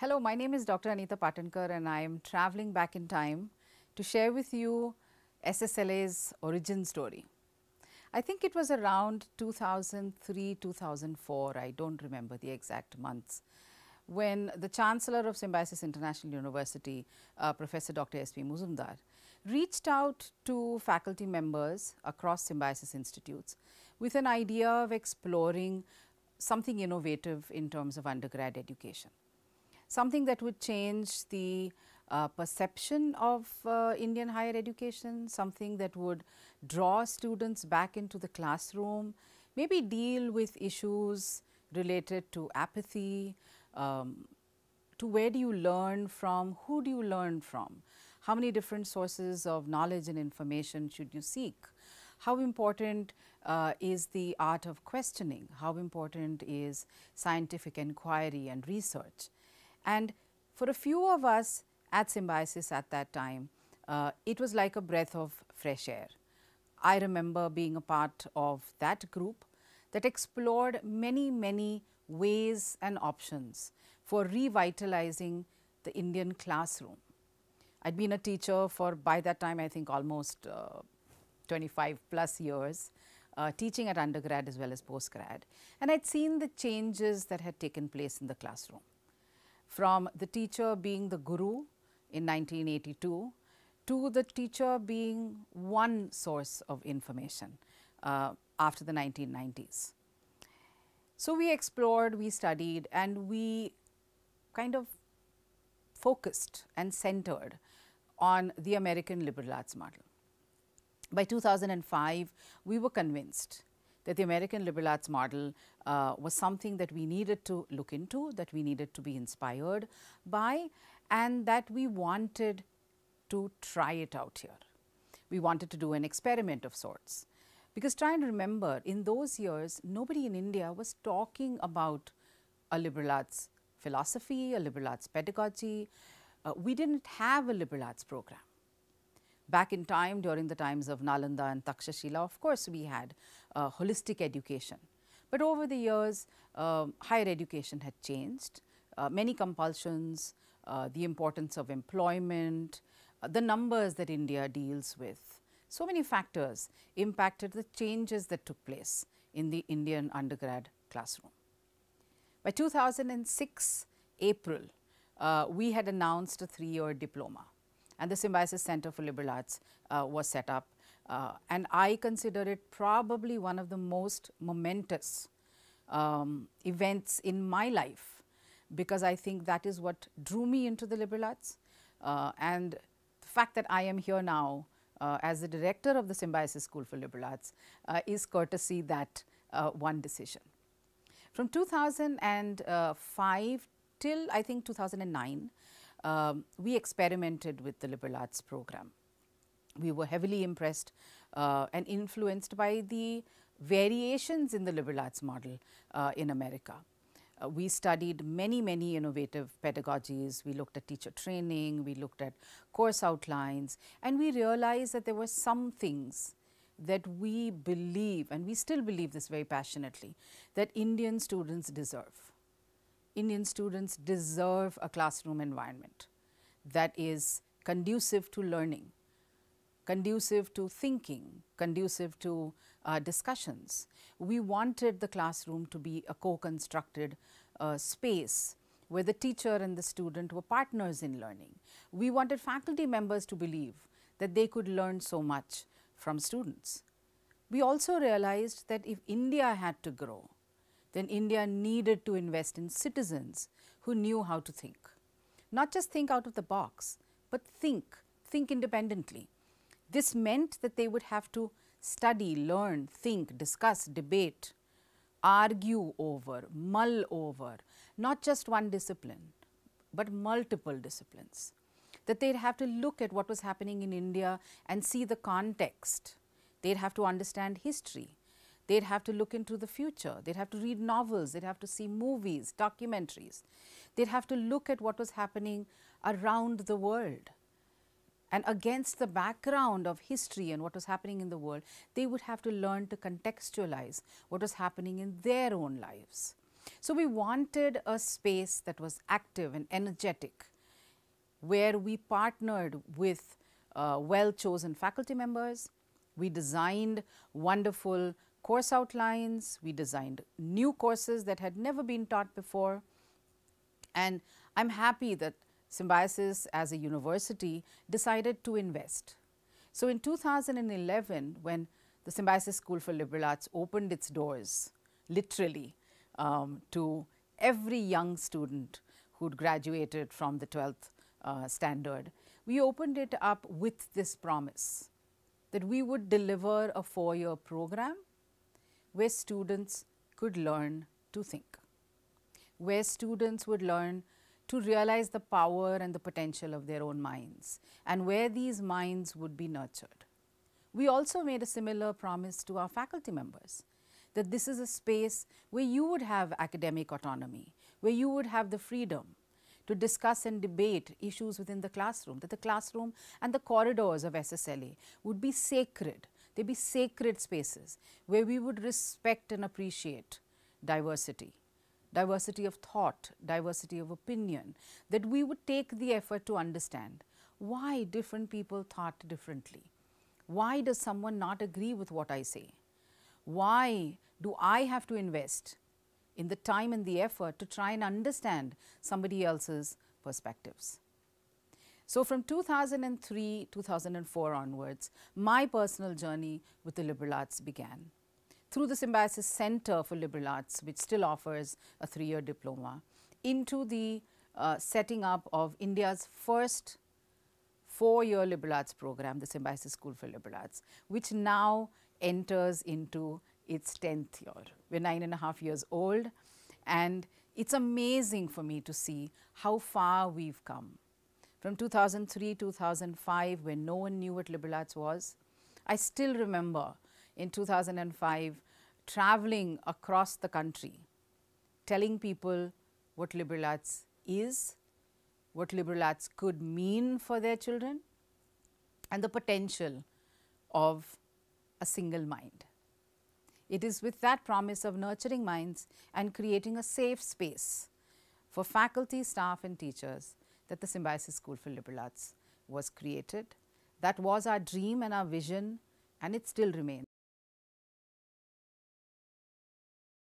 Hello, my name is Dr. Anita Patankar and I am traveling back in time to share with you SSLA's origin story. I think it was around 2003, 2004, I don't remember the exact months, when the Chancellor of Symbiosis International University, uh, Professor Dr. S.B. Mujumdar, reached out to faculty members across Symbiosis Institutes with an idea of exploring something innovative in terms of undergrad education something that would change the uh, perception of uh, Indian higher education, something that would draw students back into the classroom, maybe deal with issues related to apathy, um, to where do you learn from, who do you learn from, how many different sources of knowledge and information should you seek, how important uh, is the art of questioning, how important is scientific inquiry and research. And for a few of us at Symbiosis at that time, uh, it was like a breath of fresh air. I remember being a part of that group that explored many, many ways and options for revitalizing the Indian classroom. I'd been a teacher for by that time I think almost uh, 25 plus years, uh, teaching at undergrad as well as postgrad and I'd seen the changes that had taken place in the classroom from the teacher being the guru in 1982 to the teacher being one source of information uh, after the 1990s. So, we explored, we studied and we kind of focused and centered on the American liberal arts model. By 2005, we were convinced that the American liberal arts model uh, was something that we needed to look into, that we needed to be inspired by and that we wanted to try it out here. We wanted to do an experiment of sorts. Because try and remember in those years nobody in India was talking about a liberal arts philosophy, a liberal arts pedagogy. Uh, we did not have a liberal arts program. Back in time during the times of Nalanda and Takshashila, of course, we had uh, holistic education. But over the years, uh, higher education had changed, uh, many compulsions, uh, the importance of employment, uh, the numbers that India deals with. So many factors impacted the changes that took place in the Indian undergrad classroom. By 2006 April, uh, we had announced a three-year diploma and the Symbiosis Center for Liberal Arts uh, was set up. Uh, and I consider it probably one of the most momentous um, events in my life, because I think that is what drew me into the liberal arts. Uh, and the fact that I am here now uh, as the director of the Symbiosis School for Liberal Arts uh, is courtesy that uh, one decision. From 2005 till I think 2009, um, we experimented with the liberal arts program. We were heavily impressed uh, and influenced by the variations in the liberal arts model uh, in America. Uh, we studied many, many innovative pedagogies. We looked at teacher training, we looked at course outlines and we realized that there were some things that we believe and we still believe this very passionately that Indian students deserve. Indian students deserve a classroom environment that is conducive to learning, conducive to thinking, conducive to uh, discussions. We wanted the classroom to be a co-constructed uh, space where the teacher and the student were partners in learning. We wanted faculty members to believe that they could learn so much from students. We also realized that if India had to grow, then India needed to invest in citizens who knew how to think. Not just think out of the box, but think, think independently. This meant that they would have to study, learn, think, discuss, debate, argue over, mull over, not just one discipline, but multiple disciplines. That they'd have to look at what was happening in India and see the context. They'd have to understand history. They'd have to look into the future. They'd have to read novels. They'd have to see movies, documentaries. They'd have to look at what was happening around the world. And against the background of history and what was happening in the world, they would have to learn to contextualize what was happening in their own lives. So, we wanted a space that was active and energetic, where we partnered with uh, well chosen faculty members. We designed wonderful course outlines, we designed new courses that had never been taught before. And I am happy that Symbiosis as a university decided to invest. So, in 2011, when the Symbiosis School for Liberal Arts opened its doors literally um, to every young student who'd graduated from the 12th uh, standard, we opened it up with this promise that we would deliver a four year program where students could learn to think, where students would learn to realize the power and the potential of their own minds and where these minds would be nurtured. We also made a similar promise to our faculty members that this is a space where you would have academic autonomy, where you would have the freedom to discuss and debate issues within the classroom, that the classroom and the corridors of SSLA would be sacred, they be sacred spaces where we would respect and appreciate diversity, diversity of thought, diversity of opinion, that we would take the effort to understand why different people thought differently. Why does someone not agree with what I say? Why do I have to invest in the time and the effort to try and understand somebody else's perspectives. So, from 2003, 2004 onwards, my personal journey with the liberal arts began. Through the Symbiosis Center for Liberal Arts, which still offers a three year diploma, into the uh, setting up of India's first four year liberal arts program, the Symbiosis School for Liberal Arts, which now enters into its 10th year. We are nine and a half years old and it's amazing for me to see how far we've come. From 2003, 2005 when no one knew what liberal arts was, I still remember in 2005 traveling across the country telling people what liberal arts is, what liberal arts could mean for their children and the potential of a single mind. It is with that promise of nurturing minds and creating a safe space for faculty, staff and teachers that the Symbiosis School for Liberal Arts was created. That was our dream and our vision and it still remains.